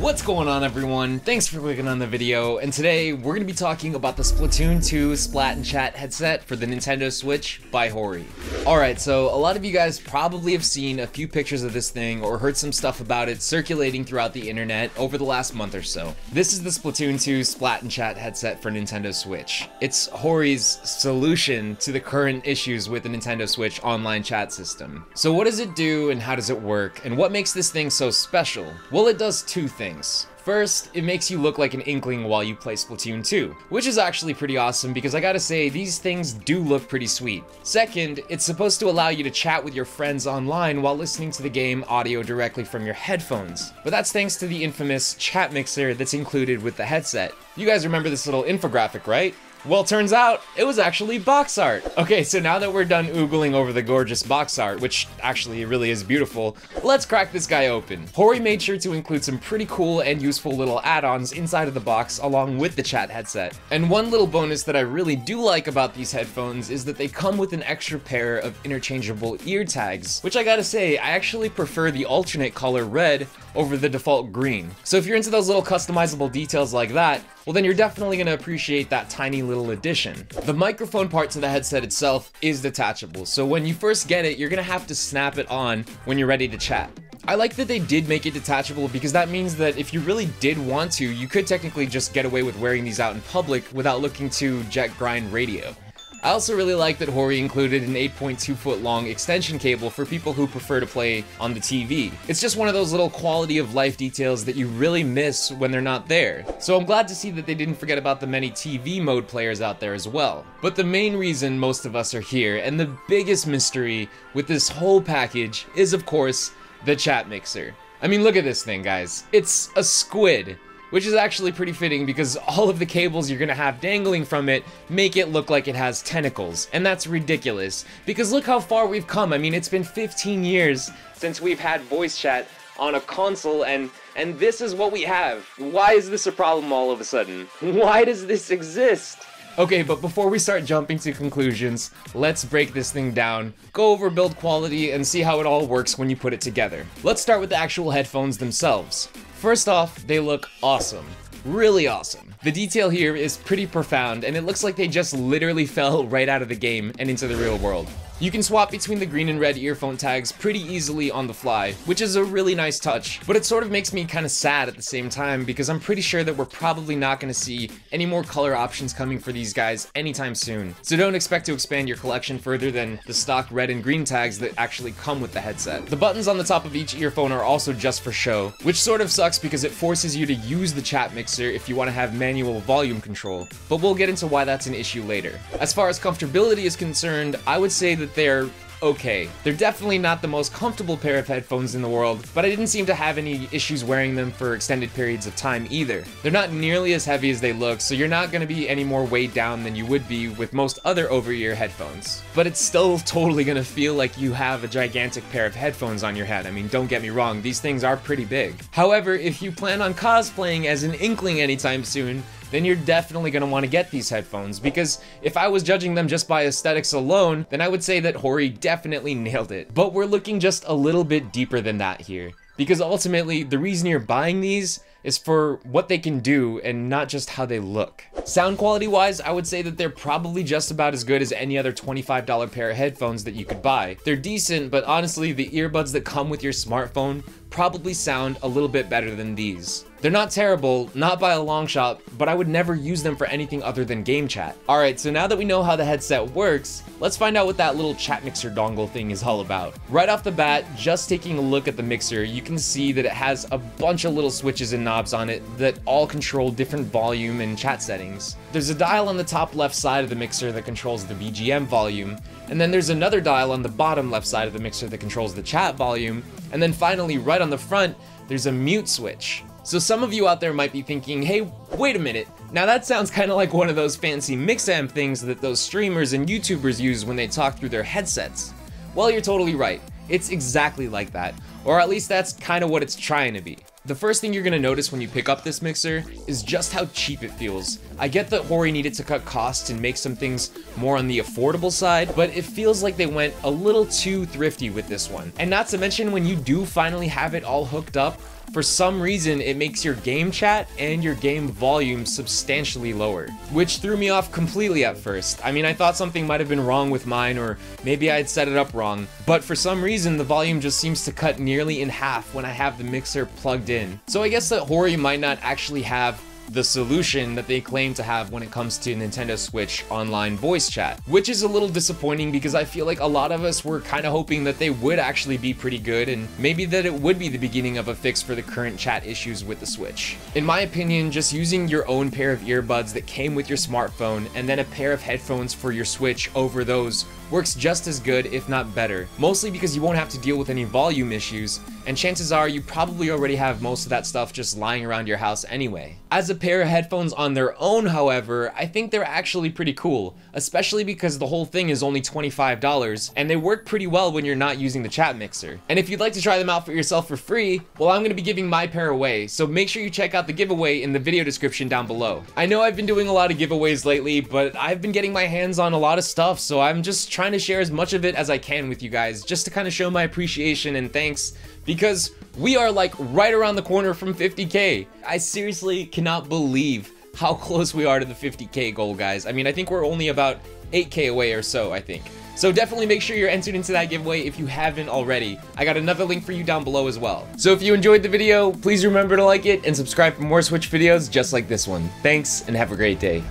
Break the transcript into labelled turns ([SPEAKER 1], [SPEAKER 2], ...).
[SPEAKER 1] What's going on everyone? Thanks for clicking on the video, and today we're going to be talking about the Splatoon 2 Splat and Chat headset for the Nintendo Switch by Hori. Alright, so a lot of you guys probably have seen a few pictures of this thing or heard some stuff about it circulating throughout the internet over the last month or so. This is the Splatoon 2 Splat and Chat headset for Nintendo Switch. It's Hori's solution to the current issues with the Nintendo Switch online chat system. So what does it do and how does it work, and what makes this thing so special? Well, it does two things things. First, it makes you look like an inkling while you play Splatoon 2, which is actually pretty awesome because I gotta say, these things do look pretty sweet. Second, it's supposed to allow you to chat with your friends online while listening to the game audio directly from your headphones. But that's thanks to the infamous chat mixer that's included with the headset. You guys remember this little infographic, right? Well, turns out it was actually box art. Okay, so now that we're done oogling over the gorgeous box art, which actually really is beautiful, let's crack this guy open. Hori made sure to include some pretty cool and useful little add-ons inside of the box along with the chat headset. And one little bonus that I really do like about these headphones is that they come with an extra pair of interchangeable ear tags, which I gotta say, I actually prefer the alternate color red over the default green. So if you're into those little customizable details like that, well then you're definitely to appreciate that tiny little addition. The microphone part to the headset itself is detachable, so when you first get it, you're to have to snap it on when you're ready to chat. I like that they did make it detachable because that means that if you really did want to, you could technically just get away with wearing these out in public without looking to jet grind radio. I also really like that Hori included an 8.2 foot long extension cable for people who prefer to play on the TV. It's just one of those little quality of life details that you really miss when they're not there. So I'm glad to see that they didn't forget about the many TV mode players out there as well. But the main reason most of us are here, and the biggest mystery with this whole package, is of course, the chat mixer. I mean, look at this thing, guys. It's a squid which is actually pretty fitting because all of the cables you're gonna have dangling from it make it look like it has tentacles, and that's ridiculous, because look how far we've come, I mean it's been 15 years since we've had voice chat on a console and and this is what we have. Why is this a problem all of a sudden? Why does this exist? Okay, but before we start jumping to conclusions, let's break this thing down, go over build quality, and see how it all works when you put it together. Let's start with the actual headphones themselves. First off, they look awesome. Really awesome. The detail here is pretty profound, and it looks like they just literally fell right out of the game and into the real world. You can swap between the green and red earphone tags pretty easily on the fly, which is a really nice touch, but it sort of makes me kind of sad at the same time because I'm pretty sure that we're probably not going to see any more color options coming for these guys anytime soon. So don't expect to expand your collection further than the stock red and green tags that actually come with the headset. The buttons on the top of each earphone are also just for show, which sort of sucks because it forces you to use the chat mixer if you want to have manual volume control, but we'll get into why that's an issue later. As far as comfortability is concerned, I would say that that they're okay. They're definitely not the most comfortable pair of headphones in the world, but I didn't seem to have any issues wearing them for extended periods of time either. They're not nearly as heavy as they look, so you're not going to be any more weighed down than you would be with most other over-ear headphones. But it's still totally going to feel like you have a gigantic pair of headphones on your head. I mean, don't get me wrong, these things are pretty big. However, if you plan on cosplaying as an Inkling anytime soon, then you're definitely want to get these headphones because if I was judging them just by aesthetics alone, then I would say that Hori definitely nailed it. But we're looking just a little bit deeper than that here. Because ultimately, the reason you're buying these is for what they can do and not just how they look. Sound quality wise, I would say that they're probably just about as good as any other $25 pair of headphones that you could buy. They're decent, but honestly, the earbuds that come with your smartphone probably sound a little bit better than these. They're not terrible, not by a long shot, but I would never use them for anything other than game chat. Alright, so now that we know how the headset works, let's find out what that little chat mixer dongle thing is all about. Right off the bat, just taking a look at the mixer, you can see that it has a bunch of little switches and knobs on it that all control different volume and chat settings. There's a dial on the top left side of the mixer that controls the BGM volume, and then there's another dial on the bottom left side of the mixer that controls the chat volume, and then finally right on the front, there's a mute switch. So some of you out there might be thinking, hey, wait a minute, now that sounds kind of like one of those fancy mix-amp things that those streamers and YouTubers use when they talk through their headsets. Well, you're totally right. It's exactly like that, or at least that's kind of what it's trying to be. The first thing you're to notice when you pick up this mixer is just how cheap it feels. I get that Hori needed to cut costs and make some things more on the affordable side, but it feels like they went a little too thrifty with this one. And not to mention when you do finally have it all hooked up, for some reason it makes your game chat and your game volume substantially lower, which threw me off completely at first. I mean, I thought something might have been wrong with mine or maybe I had set it up wrong, but for some reason the volume just seems to cut nearly in half when I have the mixer plugged in. So I guess that Hori might not actually have the solution that they claim to have when it comes to Nintendo Switch online voice chat, which is a little disappointing because I feel like a lot of us were kind of hoping that they would actually be pretty good and maybe that it would be the beginning of a fix for the current chat issues with the Switch. In my opinion, just using your own pair of earbuds that came with your smartphone and then a pair of headphones for your Switch over those works just as good, if not better, mostly because you won't have to deal with any volume issues, and chances are you probably already have most of that stuff just lying around your house anyway. As a pair of headphones on their own, however, I think they're actually pretty cool, especially because the whole thing is only $25, and they work pretty well when you're not using the chat mixer. And if you'd like to try them out for yourself for free, well I'm going to be giving my pair away, so make sure you check out the giveaway in the video description down below. I know I've been doing a lot of giveaways lately, but I've been getting my hands on a lot of stuff, so I'm just trying to share as much of it as I can with you guys, just to kind of show my appreciation and thanks, because we are like right around the corner from 50k. I seriously cannot believe how close we are to the 50k goal, guys. I mean, I think we're only about 8k away or so, I think. So definitely make sure you're entered into that giveaway if you haven't already. I got another link for you down below as well. So if you enjoyed the video, please remember to like it and subscribe for more Switch videos just like this one. Thanks and have a great day.